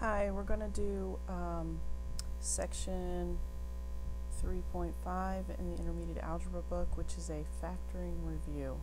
Hi, we're going to do um, section 3.5 in the Intermediate Algebra book, which is a factoring review.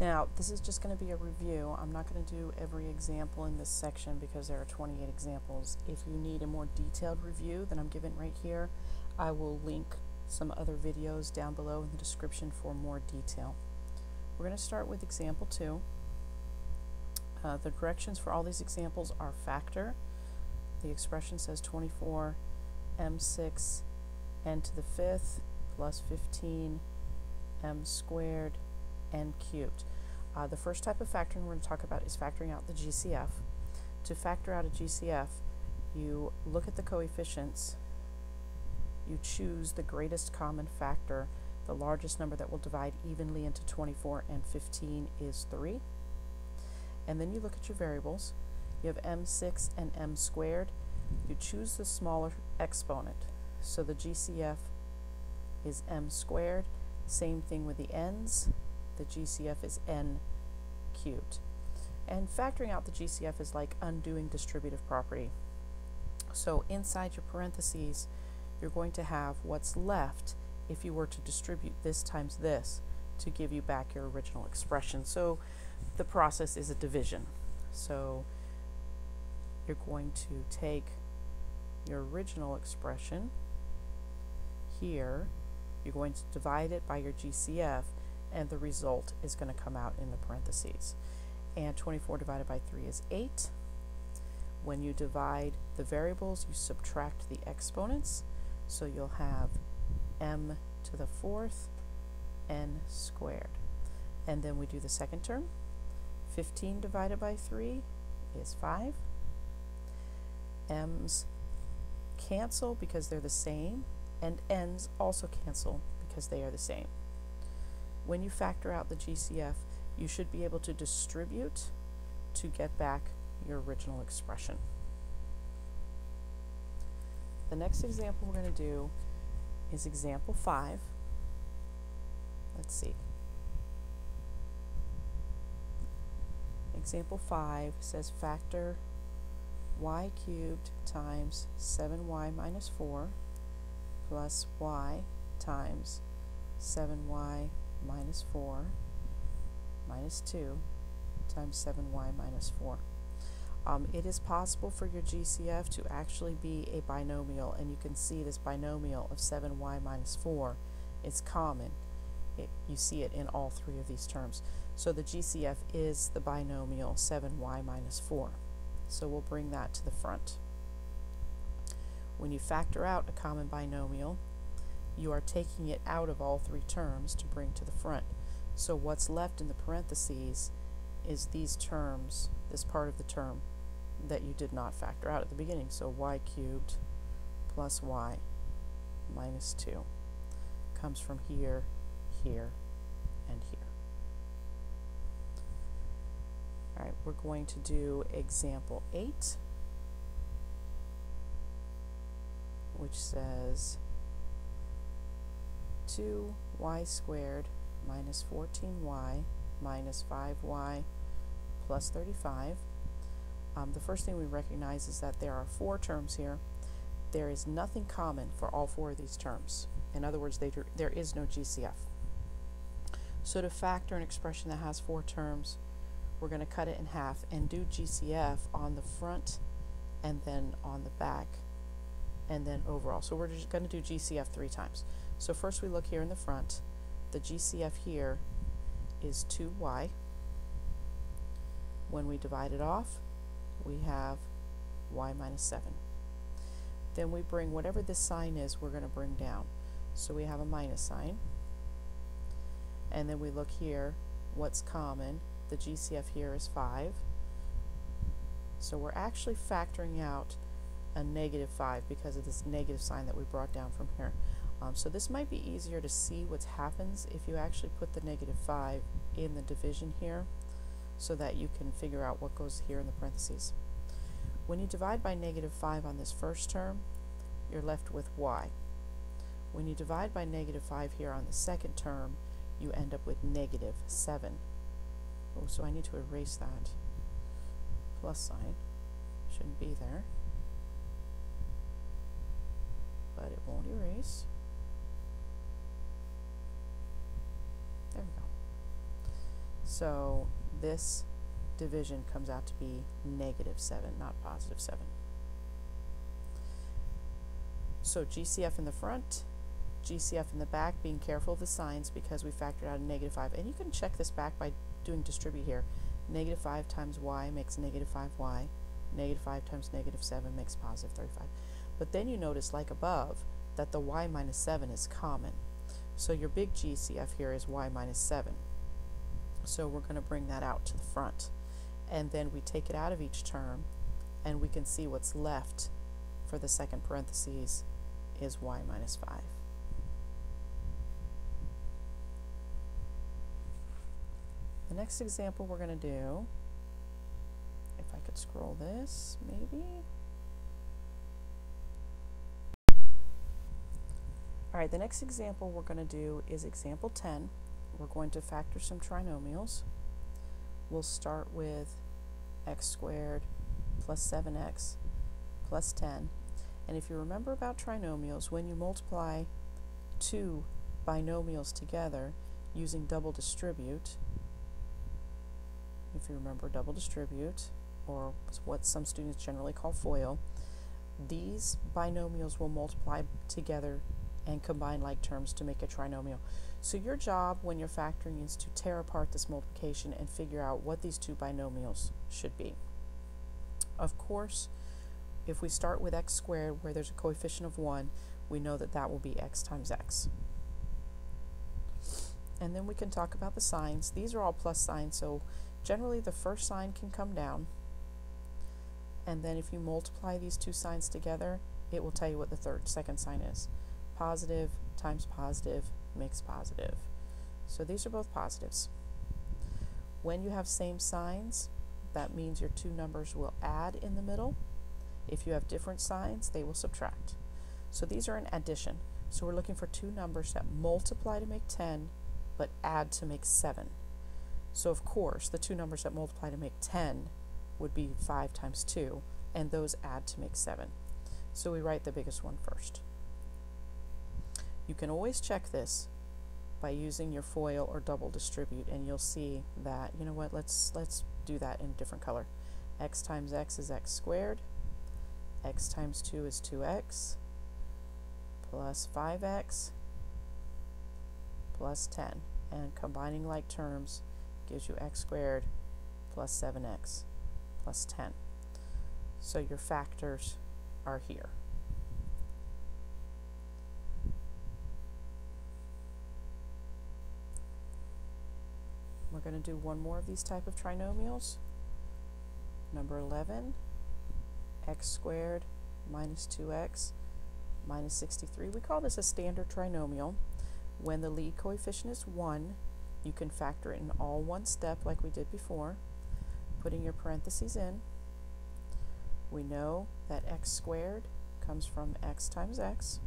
Now, this is just going to be a review. I'm not going to do every example in this section because there are 28 examples. If you need a more detailed review than I'm giving right here, I will link some other videos down below in the description for more detail. We're going to start with example 2. Uh, the directions for all these examples are factor. The expression says 24 m6 n to the fifth plus 15 m squared n cubed. Uh, the first type of factoring we're going to talk about is factoring out the GCF. To factor out a GCF, you look at the coefficients, you choose the greatest common factor. The largest number that will divide evenly into 24 and 15 is 3. And then you look at your variables. You have m6 and m squared. You choose the smaller exponent. So the GCF is m squared. Same thing with the n's the GCF is n cubed. And factoring out the GCF is like undoing distributive property. So inside your parentheses, you're going to have what's left if you were to distribute this times this to give you back your original expression. So the process is a division. So you're going to take your original expression here, you're going to divide it by your GCF, and the result is going to come out in the parentheses. And 24 divided by 3 is 8. When you divide the variables, you subtract the exponents, so you'll have m to the fourth n squared. And then we do the second term. 15 divided by 3 is 5. m's cancel because they're the same, and n's also cancel because they are the same when you factor out the GCF, you should be able to distribute to get back your original expression. The next example we're going to do is example 5. Let's see. Example 5 says factor y cubed times 7y minus 4 plus y times 7y minus 4 minus 2 times 7y minus 4. Um, it is possible for your GCF to actually be a binomial, and you can see this binomial of 7y minus 4 is common. It, you see it in all three of these terms. So the GCF is the binomial 7y minus 4. So we'll bring that to the front. When you factor out a common binomial, you are taking it out of all three terms to bring to the front. So what's left in the parentheses is these terms, this part of the term that you did not factor out at the beginning. So y cubed plus y minus 2 comes from here, here, and here. All right, we're going to do example 8, which says 2y squared minus 14y minus 5y plus 35. Um, the first thing we recognize is that there are four terms here. There is nothing common for all four of these terms. In other words, there is no GCF. So to factor an expression that has four terms, we're going to cut it in half and do GCF on the front and then on the back and then overall. So we're just going to do GCF three times. So first we look here in the front. The GCF here is 2y. When we divide it off, we have y minus 7. Then we bring whatever this sign is, we're going to bring down. So we have a minus sign. And then we look here, what's common? The GCF here is 5. So we're actually factoring out a negative 5 because of this negative sign that we brought down from here. Um, so this might be easier to see what happens if you actually put the negative 5 in the division here so that you can figure out what goes here in the parentheses. When you divide by negative 5 on this first term, you're left with y. When you divide by negative 5 here on the second term, you end up with negative 7. Oh, so I need to erase that plus sign. Shouldn't be there. But it won't erase. There we go. So this division comes out to be negative 7, not positive 7. So GCF in the front, GCF in the back, being careful of the signs because we factored out a negative 5. And you can check this back by doing distribute here. Negative 5 times y makes negative 5y. Negative 5 times negative 7 makes positive 35. But then you notice, like above, that the y minus 7 is common. So your big GCF here is y minus 7. So we're going to bring that out to the front. And then we take it out of each term, and we can see what's left for the second parentheses is y minus 5. The next example we're going to do, if I could scroll this, maybe. All right, the next example we're going to do is example 10. We're going to factor some trinomials. We'll start with x squared plus 7x plus 10. And if you remember about trinomials, when you multiply two binomials together using double distribute, if you remember double distribute, or what some students generally call FOIL, these binomials will multiply together and combine like terms to make a trinomial. So your job when you're factoring is to tear apart this multiplication and figure out what these two binomials should be. Of course, if we start with x squared where there's a coefficient of 1, we know that that will be x times x. And then we can talk about the signs. These are all plus signs, so generally the first sign can come down. And then if you multiply these two signs together, it will tell you what the third, second sign is. Positive times positive makes positive. So these are both positives. When you have same signs, that means your two numbers will add in the middle. If you have different signs, they will subtract. So these are an addition. So we're looking for two numbers that multiply to make 10, but add to make 7. So of course, the two numbers that multiply to make 10 would be 5 times 2, and those add to make 7. So we write the biggest one first. You can always check this by using your FOIL or double distribute and you'll see that, you know what, let's, let's do that in a different color. x times x is x squared, x times 2 is 2x, plus 5x, plus 10. And combining like terms gives you x squared plus 7x plus 10. So your factors are here. We're going to do one more of these type of trinomials. Number 11, x squared minus 2x minus 63. We call this a standard trinomial. When the lead coefficient is 1, you can factor it in all one step like we did before, putting your parentheses in. We know that x squared comes from x times x.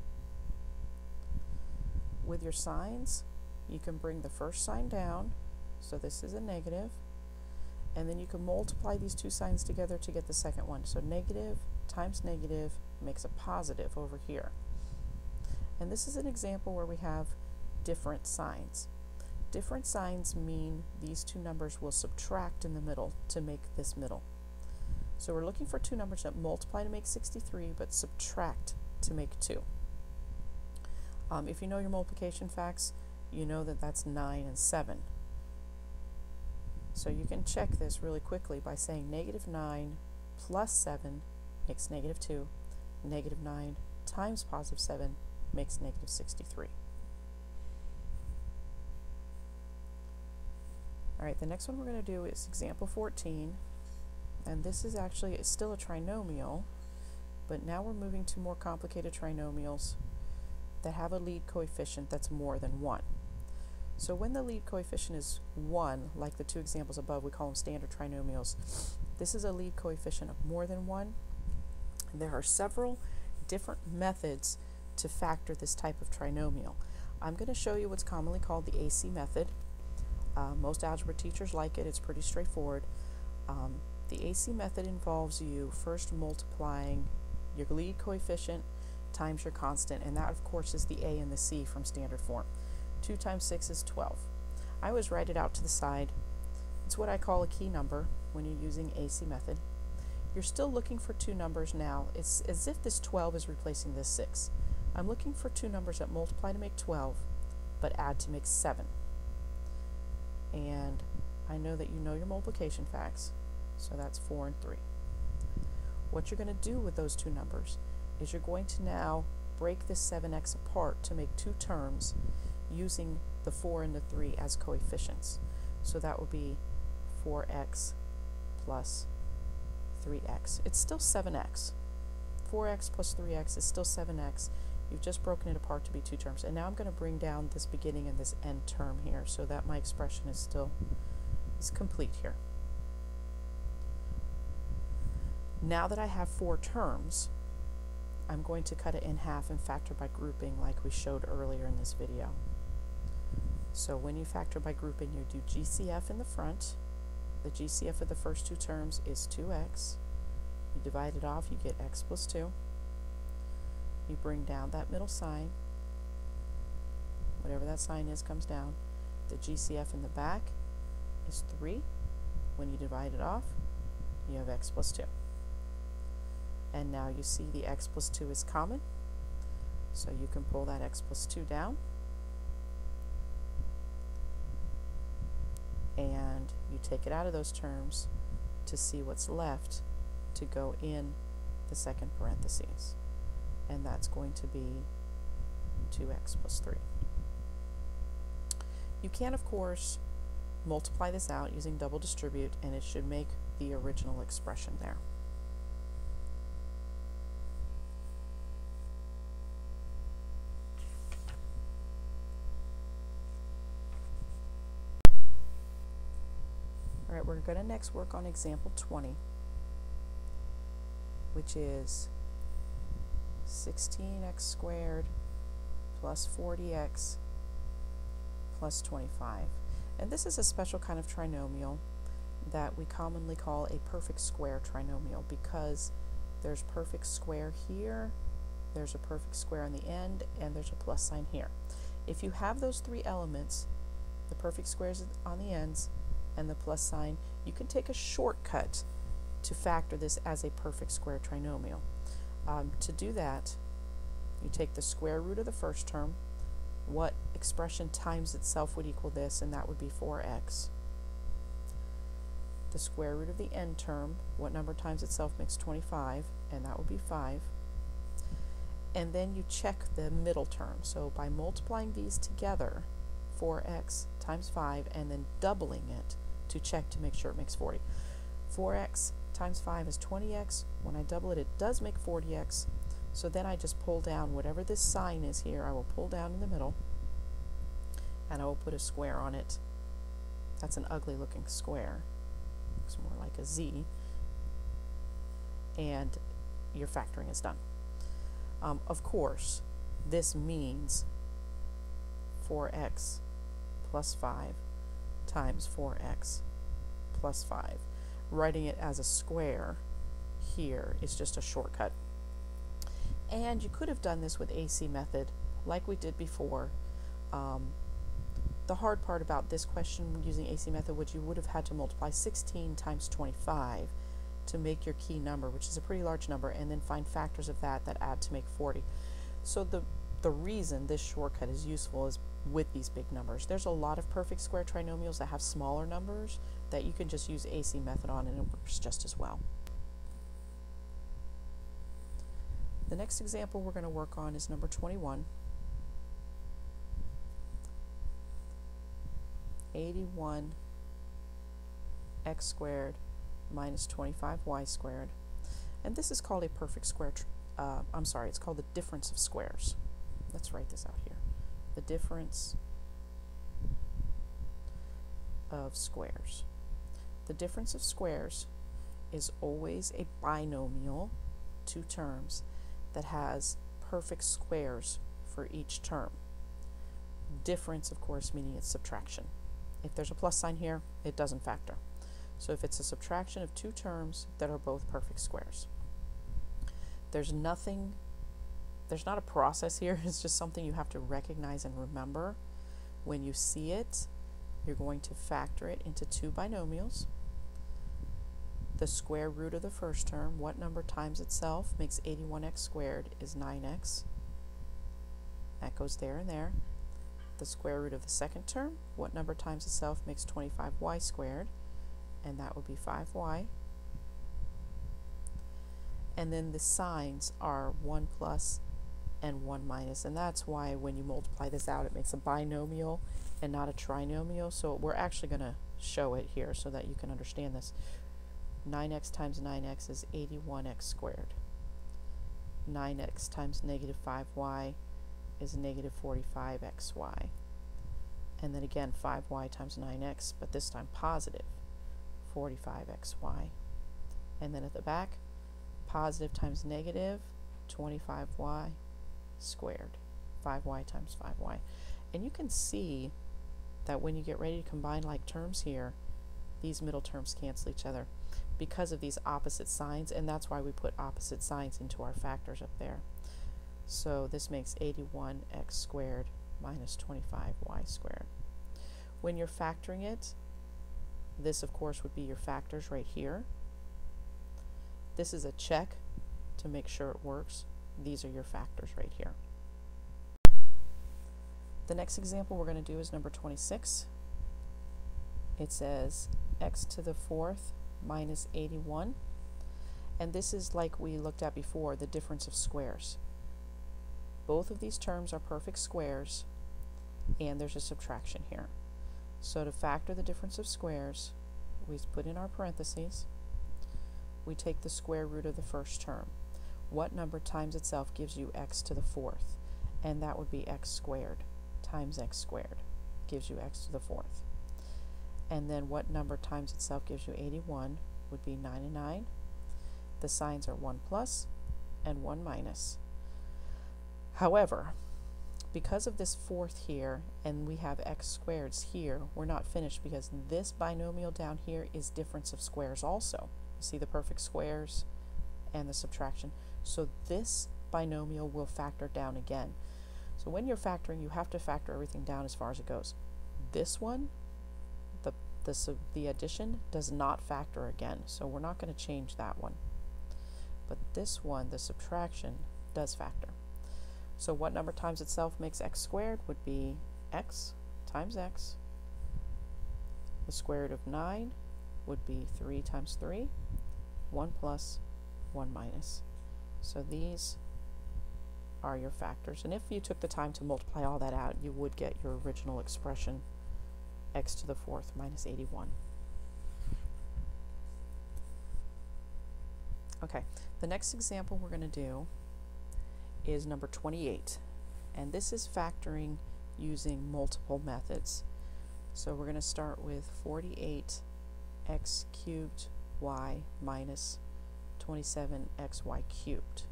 With your signs, you can bring the first sign down so this is a negative. And then you can multiply these two signs together to get the second one. So negative times negative makes a positive over here. And this is an example where we have different signs. Different signs mean these two numbers will subtract in the middle to make this middle. So we're looking for two numbers that multiply to make 63 but subtract to make 2. Um, if you know your multiplication facts, you know that that's 9 and 7. So you can check this really quickly by saying negative 9 plus 7 makes negative 2. Negative 9 times positive 7 makes negative 63. Alright, the next one we're going to do is example 14. And this is actually it's still a trinomial, but now we're moving to more complicated trinomials that have a lead coefficient that's more than 1. So when the lead coefficient is 1, like the two examples above, we call them standard trinomials. This is a lead coefficient of more than 1. There are several different methods to factor this type of trinomial. I'm going to show you what's commonly called the AC method. Uh, most algebra teachers like it, it's pretty straightforward. Um, the AC method involves you first multiplying your lead coefficient times your constant, and that of course is the A and the C from standard form. 2 times 6 is 12. I always write it out to the side. It's what I call a key number when you're using AC method. You're still looking for two numbers now. It's as if this 12 is replacing this 6. I'm looking for two numbers that multiply to make 12, but add to make 7. And I know that you know your multiplication facts, so that's 4 and 3. What you're going to do with those two numbers is you're going to now break this 7x apart to make two terms using the 4 and the 3 as coefficients. So that will be 4x plus 3x. It's still 7x. 4x plus 3x is still 7x. You've just broken it apart to be two terms. And now I'm going to bring down this beginning and this end term here so that my expression is still is complete here. Now that I have four terms, I'm going to cut it in half and factor by grouping like we showed earlier in this video. So when you factor by grouping, you do GCF in the front. The GCF of the first two terms is 2x. You divide it off, you get x plus 2. You bring down that middle sign. Whatever that sign is comes down. The GCF in the back is 3. When you divide it off, you have x plus 2 and now you see the x plus 2 is common so you can pull that x plus 2 down and you take it out of those terms to see what's left to go in the second parentheses and that's going to be 2x plus 3. You can of course multiply this out using double distribute and it should make the original expression there. Going to next work on example 20, which is 16x squared plus 40x plus 25. And this is a special kind of trinomial that we commonly call a perfect square trinomial because there's perfect square here, there's a perfect square on the end, and there's a plus sign here. If you have those three elements, the perfect squares on the ends, and the plus sign, you can take a shortcut to factor this as a perfect square trinomial. Um, to do that, you take the square root of the first term, what expression times itself would equal this, and that would be 4x. The square root of the end term, what number times itself makes 25, and that would be 5. And then you check the middle term. So by multiplying these together, 4x times 5, and then doubling it, to check to make sure it makes 40. 4x times 5 is 20x. When I double it, it does make 40x. So then I just pull down whatever this sign is here, I will pull down in the middle and I will put a square on it. That's an ugly looking square. Looks more like a Z. And your factoring is done. Um, of course, this means 4x plus 5 times 4x plus 5. Writing it as a square here is just a shortcut. And you could have done this with AC method like we did before. Um, the hard part about this question using AC method would you would have had to multiply 16 times 25 to make your key number, which is a pretty large number, and then find factors of that that add to make 40. So the, the reason this shortcut is useful is with these big numbers. There's a lot of perfect square trinomials that have smaller numbers that you can just use AC method on and it works just as well. The next example we're going to work on is number 21. 81 x squared minus 25y squared. And this is called a perfect square, uh, I'm sorry, it's called the difference of squares. Let's write this out here the difference of squares. The difference of squares is always a binomial, two terms, that has perfect squares for each term. Difference, of course, meaning it's subtraction. If there's a plus sign here, it doesn't factor. So if it's a subtraction of two terms that are both perfect squares. There's nothing, there's not a process here, it's just something you have to recognize and remember. When you see it, you're going to factor it into two binomials. The square root of the first term, what number times itself makes 81x squared is 9x. That goes there and there. The square root of the second term, what number times itself makes 25y squared, and that would be 5y. And then the signs are 1 plus and 1 minus, and that's why when you multiply this out, it makes a binomial and not a trinomial. So we're actually going to show it here so that you can understand this. 9x times 9x is 81x squared. 9x times negative 5y is negative 45xy. And then again 5y times 9x, but this time positive 45xy. And then at the back, positive times negative 25y squared. 5y times 5y. And you can see that when you get ready to combine like terms here, these middle terms cancel each other because of these opposite signs, and that's why we put opposite signs into our factors up there. So this makes 81x squared minus 25y squared. When you're factoring it, this of course would be your factors right here. This is a check to make sure it works. These are your factors right here. The next example we're going to do is number 26. It says x to the fourth minus 81. And this is like we looked at before, the difference of squares. Both of these terms are perfect squares, and there's a subtraction here. So to factor the difference of squares, we put in our parentheses, we take the square root of the first term. What number times itself gives you x to the fourth? And that would be x squared times x squared gives you x to the fourth. And then what number times itself gives you 81 would be 9 and 9. The signs are 1 plus and 1 minus. However, because of this fourth here and we have x squareds here, we're not finished because this binomial down here is difference of squares also. You see the perfect squares and the subtraction. So this binomial will factor down again. So when you're factoring, you have to factor everything down as far as it goes. This one, the, the, the addition does not factor again, so we're not going to change that one. But this one, the subtraction, does factor. So what number times itself makes x squared would be x times x. The square root of 9 would be 3 times 3, 1 plus, 1 minus. So these are your factors. And if you took the time to multiply all that out, you would get your original expression, x to the fourth minus 81. Okay, the next example we're going to do is number 28. And this is factoring using multiple methods. So we're going to start with 48 x cubed y minus 27 xy cubed.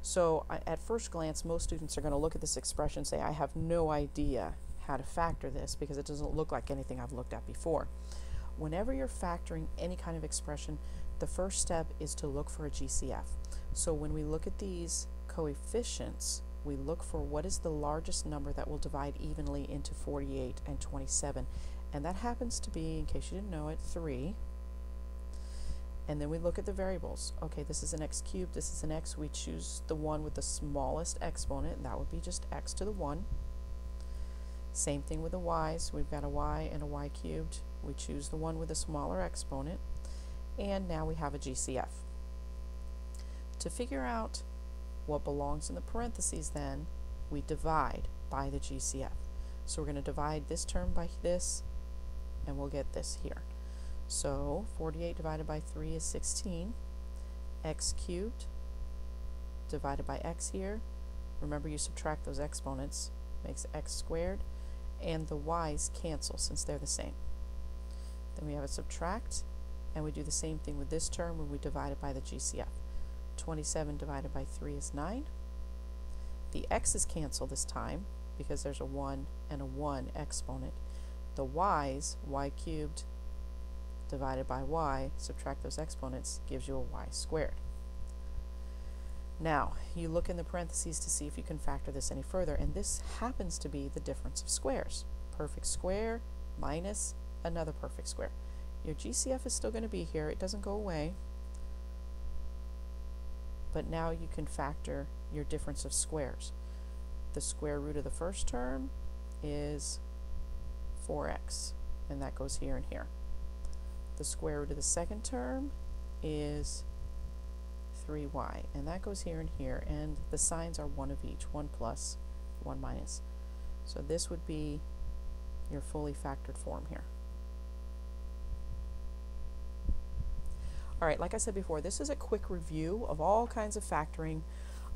So at first glance, most students are going to look at this expression and say, I have no idea how to factor this because it doesn't look like anything I've looked at before. Whenever you're factoring any kind of expression, the first step is to look for a GCF. So when we look at these coefficients, we look for what is the largest number that will divide evenly into 48 and 27. And that happens to be, in case you didn't know it, 3. And then we look at the variables. Okay, this is an x cubed, this is an x. We choose the one with the smallest exponent, and that would be just x to the 1. Same thing with the y's. We've got a y and a y cubed. We choose the one with the smaller exponent. And now we have a GCF. To figure out what belongs in the parentheses then, we divide by the GCF. So we're going to divide this term by this, and we'll get this here. So 48 divided by 3 is 16. x cubed divided by x here. Remember you subtract those exponents, makes x squared. And the y's cancel since they're the same. Then we have a subtract, and we do the same thing with this term when we divide it by the GCF. 27 divided by 3 is 9. The x's cancel this time because there's a 1 and a 1 exponent. The y's, y cubed divided by y, subtract those exponents, gives you a y squared. Now, you look in the parentheses to see if you can factor this any further, and this happens to be the difference of squares. Perfect square minus another perfect square. Your GCF is still going to be here, it doesn't go away, but now you can factor your difference of squares. The square root of the first term is 4x, and that goes here and here. The square root of the second term is 3y, and that goes here and here, and the signs are one of each, 1 plus, 1 minus. So this would be your fully factored form here. All right, like I said before, this is a quick review of all kinds of factoring.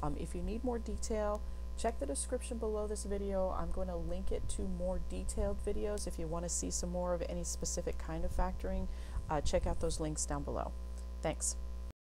Um, if you need more detail, check the description below this video. I'm going to link it to more detailed videos. If you want to see some more of any specific kind of factoring, uh, check out those links down below. Thanks.